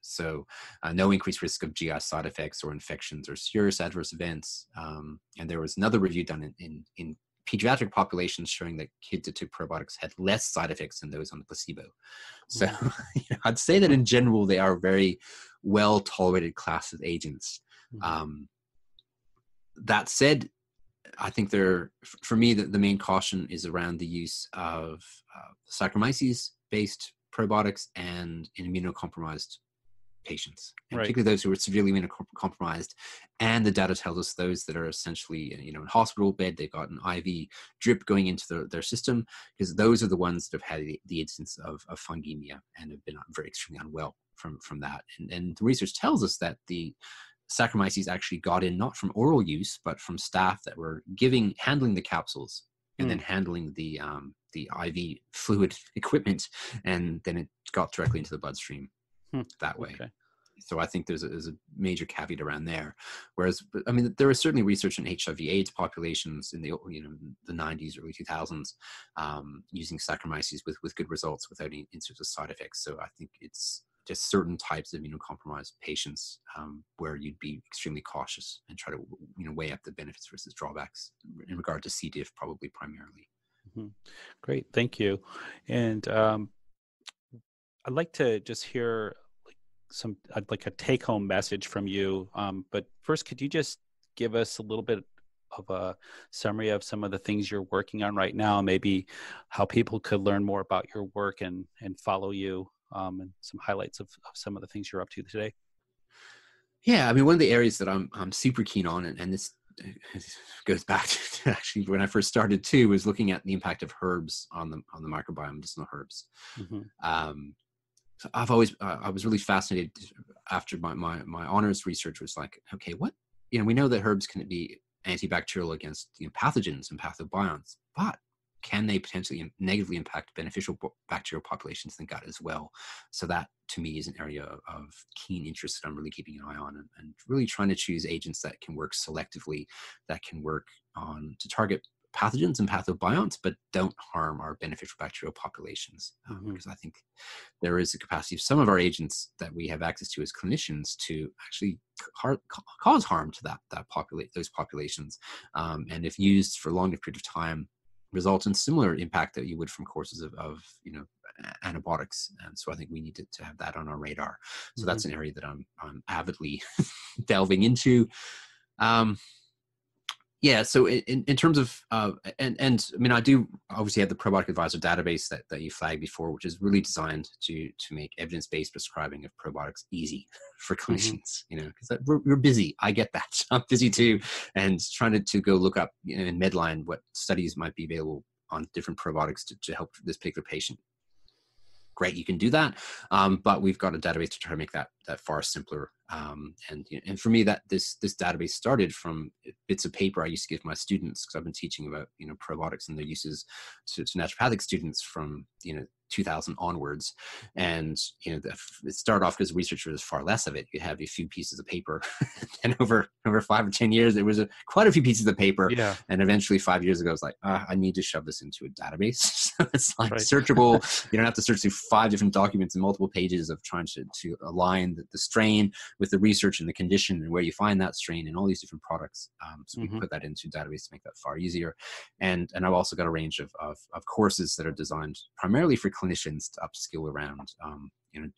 so, uh, no increased risk of GI side effects or infections or serious adverse events. Um, and there was another review done in, in, in, pediatric populations showing that kids that took probiotics had less side effects than those on the placebo. So, you know, I'd say that in general, they are very well tolerated class of agents. Mm-hmm. Um, that said, I think there, for me, the, the main caution is around the use of uh, Saccharomyces based probiotics and in immunocompromised patients, and right. particularly those who are severely immunocompromised. And the data tells us those that are essentially, you know, in hospital bed, they've got an IV drip going into their, their system, because those are the ones that have had the, the instance of, of fungemia and have been very extremely unwell from from that. And, and the research tells us that the Saccharomyces actually got in not from oral use, but from staff that were giving, handling the capsules and mm. then handling the um, the IV fluid equipment, and then it got directly into the bloodstream hmm. that way. Okay. So I think there's a, there's a major caveat around there. Whereas, I mean, there was certainly research in HIV/AIDS populations in the you know the 90s, early 2000s, um, using Saccharomyces with with good results without any sorts of side effects. So I think it's just certain types of immunocompromised patients um, where you'd be extremely cautious and try to you know weigh up the benefits versus drawbacks in regard to C. diff, probably primarily. Mm-hmm. Great, thank you. And um, I'd like to just hear like some like a take home message from you. Um, but first, could you just give us a little bit of a summary of some of the things you're working on right now, maybe how people could learn more about your work and and follow you um, and some highlights of, of some of the things you're up to today. Yeah, I mean, one of the areas that I'm I'm super keen on, and, and this goes back to actually when I first started too, was looking at the impact of herbs on the on the microbiome, medicinal herbs. Mm-hmm. Um, I've always uh, I was really fascinated after my, my my honors research was like, okay, what you know, we know that herbs can be antibacterial against you know, pathogens and pathobionts, but can they potentially negatively impact beneficial bacterial populations in the gut as well? So that to me is an area of keen interest that I'm really keeping an eye on and, and really trying to choose agents that can work selectively, that can work on to target pathogens and pathobionts, but don't harm our beneficial bacterial populations. Um, mm-hmm. Because I think there is a capacity of some of our agents that we have access to as clinicians to actually har- cause harm to that that populate those populations, um, and if used for a longer period of time, result in similar impact that you would from courses of, of you know antibiotics and so i think we need to, to have that on our radar so mm-hmm. that's an area that i'm, I'm avidly delving into um, yeah so in, in terms of uh, and and i mean i do obviously have the probiotic advisor database that, that you flagged before which is really designed to to make evidence-based prescribing of probiotics easy for mm-hmm. clinicians mm-hmm. you know because we're, we're busy i get that i'm busy too and trying to, to go look up you know, in medline what studies might be available on different probiotics to, to help this particular patient great you can do that um, but we've got a database to try to make that that far simpler um, and and for me that this this database started from bits of paper i used to give my students because i've been teaching about you know probiotics and their uses to, to naturopathic students from you know 2000 onwards. And you know the, it started off because research was far less of it. You have a few pieces of paper and over over five or ten years there was a, quite a few pieces of paper. Yeah. and eventually five years ago i was like ah, i need to shove this into a database. So it's like right. searchable. You don't have to search through five different documents and multiple pages of trying to, to align the, the, strain with the research and the condition and where you find that strain and all these different products um, so mm-hmm. we put that into a database to make that far easier and and i've also got a range of, of, of courses that are designed primarily for clinicians to upskill around um, you know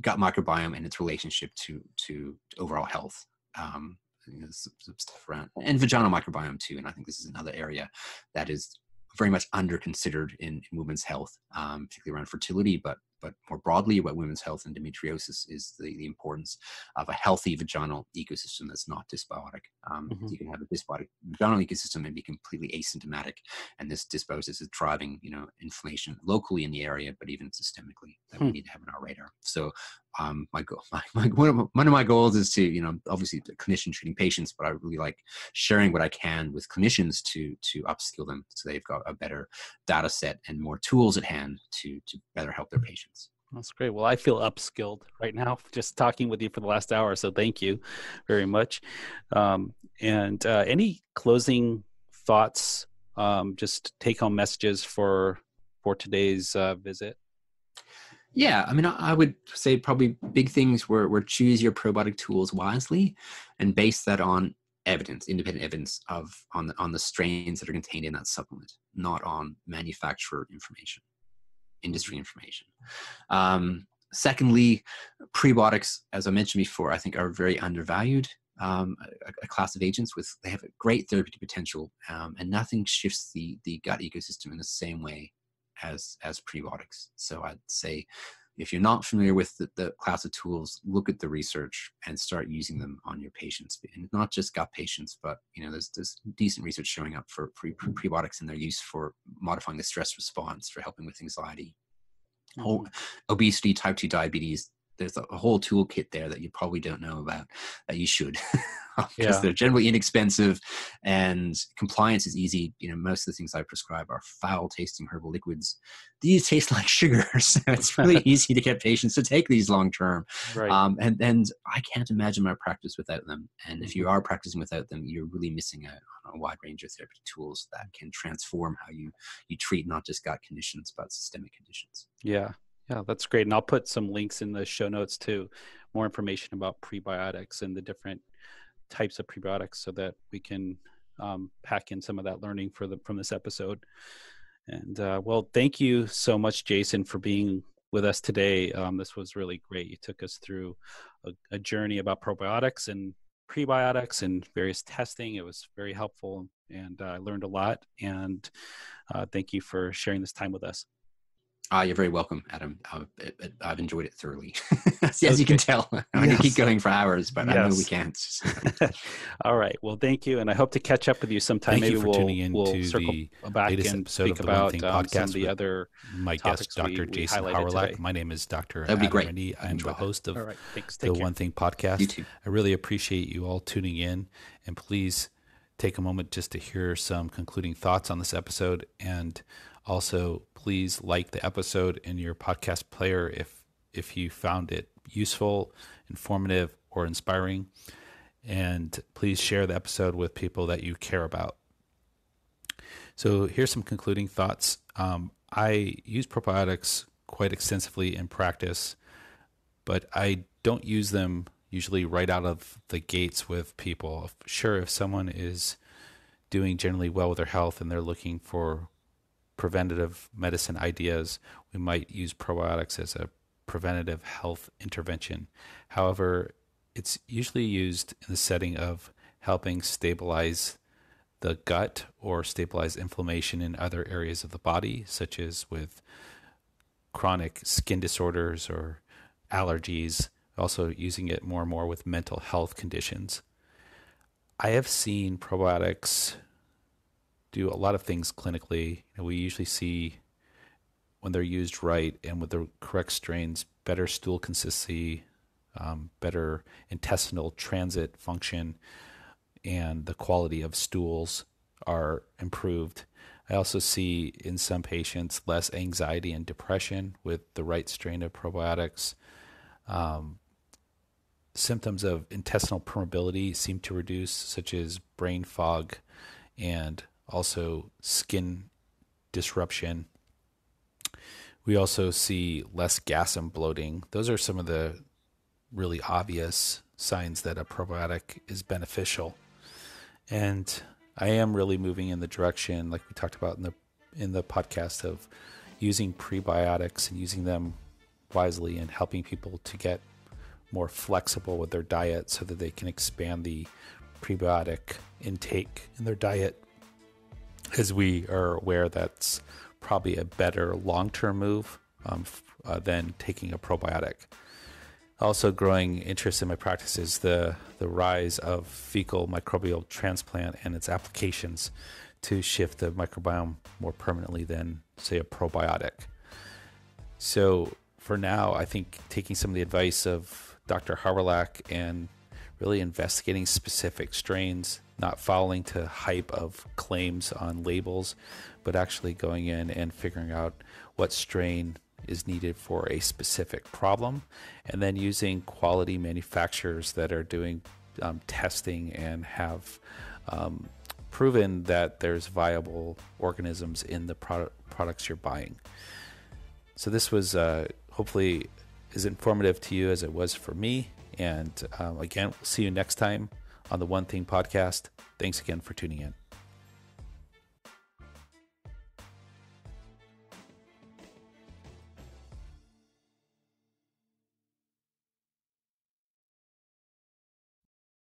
gut microbiome and its relationship to to overall health um, you know, some, some stuff around and vaginal microbiome too and i think this is another area that is very much under considered in, in women's health um, particularly around fertility but but more broadly about women's health and endometriosis is the, the importance of a healthy vaginal ecosystem that's not dysbiotic. Um, mm-hmm. You can have a dysbiotic vaginal ecosystem and be completely asymptomatic, and this dysbiosis is driving you know inflammation locally in the area, but even systemically that hmm. we need to have on our radar. So um, my goal, my, my, one, of my, one of my goals is to, you know, obviously the clinician treating patients, but I really like sharing what I can with clinicians to to upskill them so they've got a better data set and more tools at hand to to better help their patients. That's great. Well, I feel upskilled right now just talking with you for the last hour. So thank you very much. Um, and uh, any closing thoughts, um, just take home messages for for today's uh, visit? Yeah, I mean, I would say probably big things were, were choose your probiotic tools wisely and base that on evidence, independent evidence of on the on the strains that are contained in that supplement, not on manufacturer information, industry information. Um, secondly, prebiotics, as I mentioned before, I think are very undervalued. um, a, a, class of agents with they have a great therapeutic potential, um, and nothing shifts the the gut ecosystem in the same way as as prebiotics. So I'd say if you're not familiar with the, the, class of tools, look at the research and start using them on your patients, and not just gut patients, but you know there's there's decent research showing up for pre- prebiotics and their use for modifying the stress response, for helping with anxiety, mm-hmm. obesity, type two diabetes, there's a whole toolkit there that you probably don't know about that you should because yeah. they're generally inexpensive and compliance is easy you know most of the things i prescribe are foul tasting herbal liquids these taste like sugar so it's really easy to get patients to take these long term right. um, and and i can't imagine my practice without them and if you mm-hmm. are practicing without them you're really missing out on a wide range of therapeutic tools that can transform how you you treat not just gut conditions but systemic conditions yeah yeah, that's great. And I'll put some links in the show notes to more information about prebiotics and the different types of prebiotics so that we can um, pack in some of that learning for the from this episode. And uh, well, thank you so much, Jason, for being with us today. Um, this was really great. You took us through a, a, journey about probiotics and prebiotics and various testing. It was very helpful, and uh, I learned a lot. And uh, thank you for sharing this time with us. Ah, you're very welcome, Adam. I've, I've enjoyed it thoroughly, as okay. you can tell. I'm yes. going to keep going for hours, but yes. I know we can't. All right. Well, thank you, and I hope to catch up with you sometime. Thank Maybe you for we'll, tuning in we'll to circle the back and speak about um, podcast some of the other my guest, Dr. We, Jason Hawrelak. My name is Dr. That'd be great. Rinde. I'm the host of right. the care. One Thing podcast. You too. I really appreciate you all tuning in, and please take a moment just to hear some concluding thoughts on this episode and also, please like the episode in your podcast player if if you found it useful, informative, or inspiring. And please share the episode with people that you care about. So here's some concluding thoughts. Um, I use probiotics quite extensively in practice, but I don't use them usually right out of the gates with people. Sure, if someone is doing generally well with their health and they're looking for preventative medicine ideas, we might use probiotics as a preventative health intervention. However, it's usually used in the setting of helping stabilize the gut or stabilize inflammation in other areas of the body, such as with chronic skin disorders or allergies, also using it more and more with mental health conditions. I have seen probiotics do a lot of things clinically. You know, we usually see when they're used right and with the correct strains, better stool consistency, um, better intestinal transit function, and the quality of stools are improved. I also see in some patients less anxiety and depression with the right strain of probiotics. Um, symptoms of intestinal permeability seem to reduce, such as brain fog and also skin disruption. We also see less gas and bloating. Those are some of the really obvious signs that a probiotic is beneficial. And I am really moving in the direction, like we talked about in the in the podcast, of using prebiotics and using them wisely and helping people to get more flexible with their diet so that they can expand the prebiotic intake in their diet as we are aware, that's probably a better long term move um, uh, than taking a probiotic. Also, growing interest in my practice is the, the rise of fecal microbial transplant and its applications to shift the microbiome more permanently than, say, a probiotic. So, for now, I think taking some of the advice of Dr. Hawrelak and really investigating specific strains not falling to hype of claims on labels, but actually going in and figuring out what strain is needed for a specific problem, and then using quality manufacturers that are doing um, testing and have um, proven that there's viable organisms in the product, products you're buying. So this was uh, hopefully as informative to you as it was for me. And um, again, we'll see you next time on the One Thing podcast. Thanks again for tuning in.